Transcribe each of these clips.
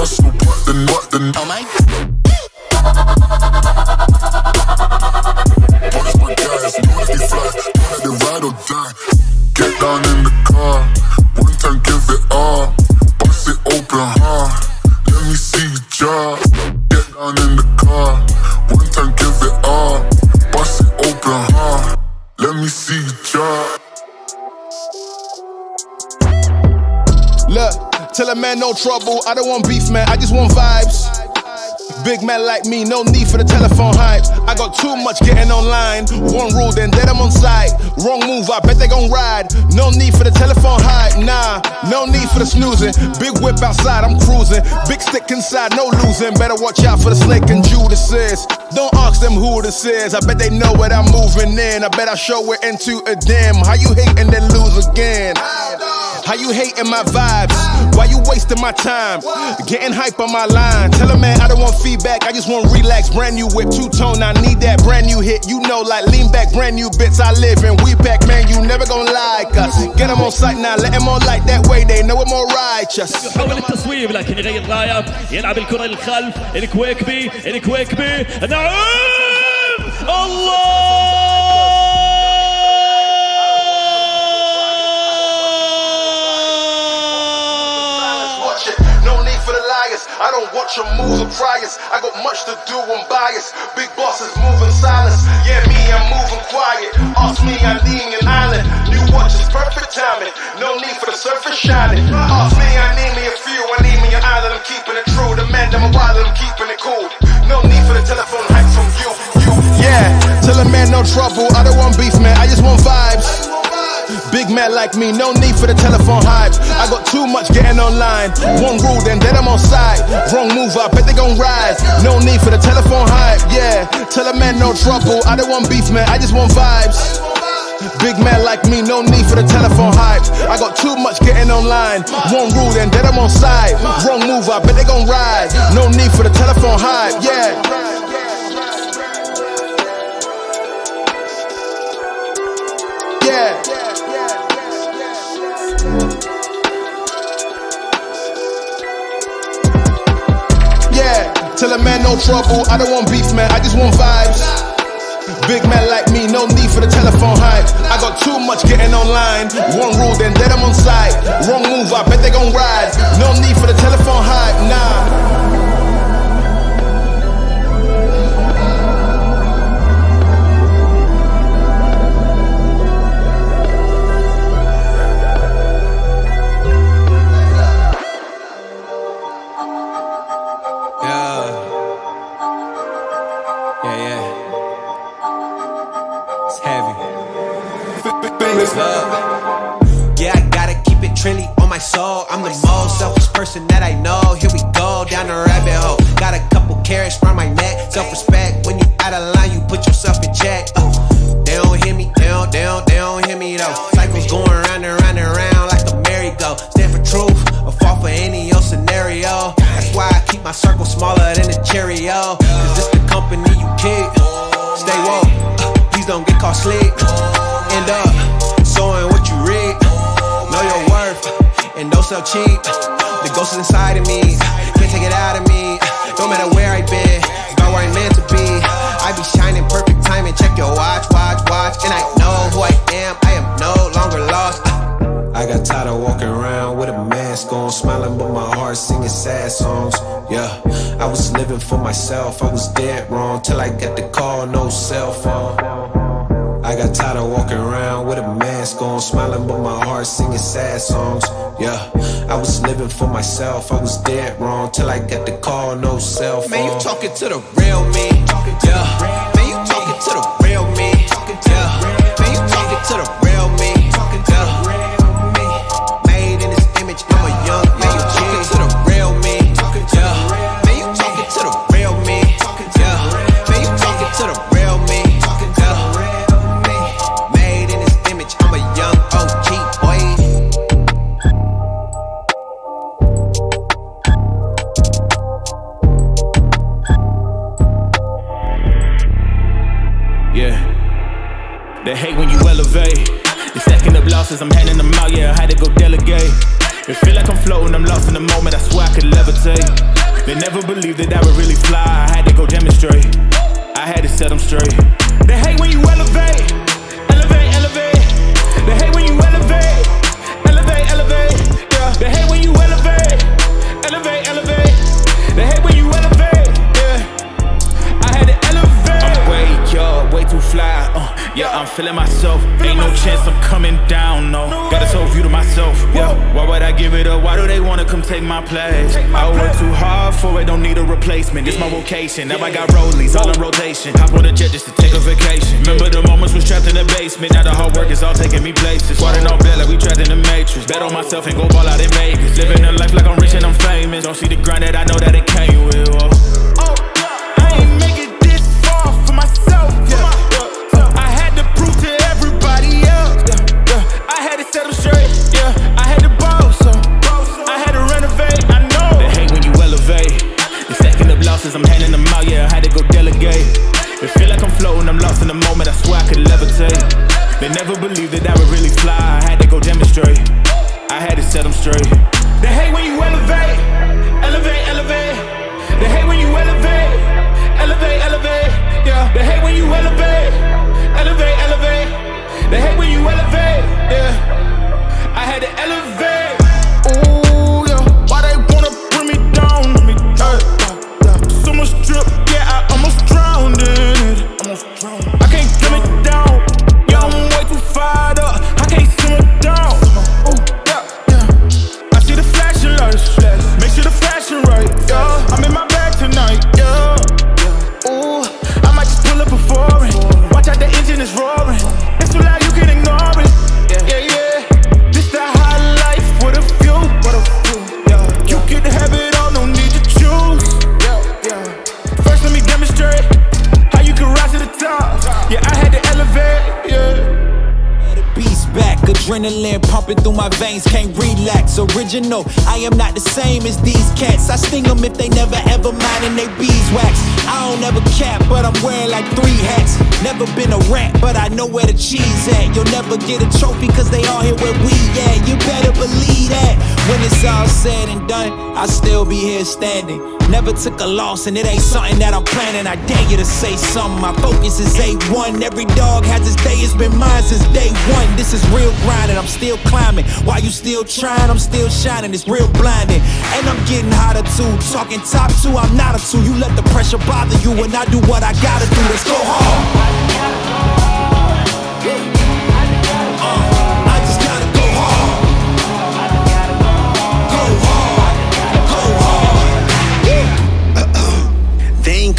hustle. But then what then? Oh my man no trouble. I don't want beef, man. I just want vibes. Big man like me, no need for the telephone hype. I got too much getting online. One rule, then dead I'm on site. Wrong move, I bet they gon' ride. No need for the telephone hype, nah. No need for the snoozing. Big whip outside, I'm cruising. Big stick inside, no losing. Better watch out for the snake and Judas is. Don't ask them who this is. I bet they know what I'm moving in. I bet I show it into a dim. How you hate and then lose again? How you hating my vibes? Why you wasting my time? Getting hype on my line. Tell a man I don't want feedback, I just want relax. Brand new whip, two tone, I need that brand new hit. You know, like lean back, brand new bits I live in. We pack, man, you never gonna like us. Get them on sight now, let them on like that way, they know we're more righteous. يحاول التصويب لكن يغير رايه يلعب الكرة للخلف الكويكبي الكويكبي نعم I don't watch your moves or priors. I got much to do, I'm biased. Big bosses moving silence. Yeah, me, I'm moving quiet. Ask me, I need me an island. New watch is perfect timing. No need for the surface shining. Ask man like me, no need for the telephone hype. I got too much getting online. One rule, then dead I'm on side. Wrong move, I bet they gon' rise. No need for the telephone hype, yeah. Tell a man no trouble. I don't want beef, man, I just want vibes. Big man like me, no need for the telephone hype. I got too much getting online. One rule, then dead I'm on side. Wrong move, I bet they gon' rise. No need for the telephone hype, yeah. Yeah. Tell a man no trouble. I don't want beef, man. I just want vibes. Big man like me, no need for the telephone hype. I got too much getting online. One rule, then dead I'm on site. Wrong move, I bet they gon' ride. No need for the telephone hype, nah. Look. Yeah, I gotta keep it trendy on my soul. I'm the most selfish person that I know. Here we go down the rabbit hole. Got a couple carrots round my neck. Self respect. When you out of line, you put yourself in check. Uh, they don't hear me. They don't, they don't, they don't hear me though. Cycles going round and round and round like a merry-go. Stand for truth or fall for any old scenario. That's why I keep my circle smaller than a Cheerio. Cause it's the company you keep. Stay woke, uh, please don't get caught sleep. End up and cheap. The ghost is inside of me, can't take it out of me. No matter where I've been, got where I'm meant to be. I be shining perfect timing. Check your watch, watch, watch, and I know who I am. I am no longer lost. I got tired of walking around with a mask on, smiling but my heart singing sad songs. Yeah, I was living for myself, I was dead wrong till I got the call, no cell phone. I got tired of walking around with a mask on, smiling but my heart singing sad songs. Yeah, I was living for myself, I was dead wrong till I got the call, no cell phone. Man, you talking to the real me? Yeah, They never believed that I would really fly, I had to go demonstrate. I had to set them straight. They hate when you elevate, elevate, elevate. They hate when you elevate, elevate, elevate. Yeah. They hate when you elevate, elevate, elevate. Yeah, I'm feeling myself. Ain't no chance I'm coming down, no. Got this whole view to myself. Yeah, why would I give it up? Why do they wanna come take my place? I work too hard for it, don't need a replacement. It's my vocation. Now I got rollies all in rotation. Hop on a jet just to take a vacation. Remember the moments was trapped in the basement. Now the hard work is all taking me places. Water on bed like we trapped in the matrix. Bet on myself and go ball out in Vegas. Living a life like I'm rich and I'm famous. Don't see the grind that I know that it came with. Oh. Oh, I'm handing them out. Yeah, I had to go delegate. It feel like I'm floating, I'm lost in the moment. I swear I could levitate. They never believed that I would really fly. I had to go demonstrate. I had to set them straight. They hate when you elevate, elevate, elevate. They hate when you elevate, elevate, elevate. Yeah. They hate when you elevate, adrenaline pumping through my veins, can't relax. Original, I am not the same as these cats. I sting them if they never ever mind and they beeswax. I don't ever cap, but I'm wearing like three hats. Never been a rat, but I know where the cheese at. You'll never get a trophy, cause they all here where we at. You better believe that. When it's all said and done, I'll still be here standing. Never took a loss, and it ain't something that I'm planning. I dare you to say something. My focus is A1. Every dog has its day, it's been mine since day one. This is real grinding, I'm still climbing. While you still trying, I'm still shining. It's real blinding. And I'm getting hotter too. Talking top two, I'm not a two. You let the pressure bother you, and I do what I gotta do. Let's go hard.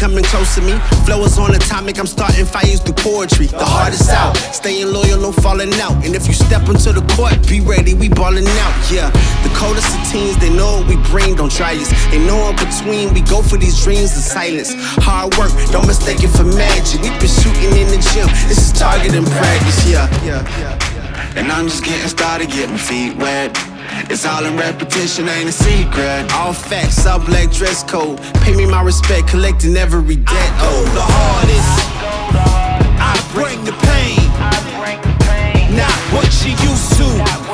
Coming close to me. Flow is on atomic, I'm starting fires through poetry. The heart is out, staying loyal, no falling out. And if you step into the court, be ready, we ballin' out. Yeah, the coldest of teens, they know what we bring, don't try us. They know in between, we go for these dreams in silence. Hard work, don't mistake it for magic. We been shooting in the gym, this is target and practice. Yeah, yeah, yeah. And I'm just getting started, getting feet wet. It's all in repetition, ain't a secret. All facts, all black dress code. Pay me my respect, collecting every debt. Oh, the hardest. I bring the pain. Not what you used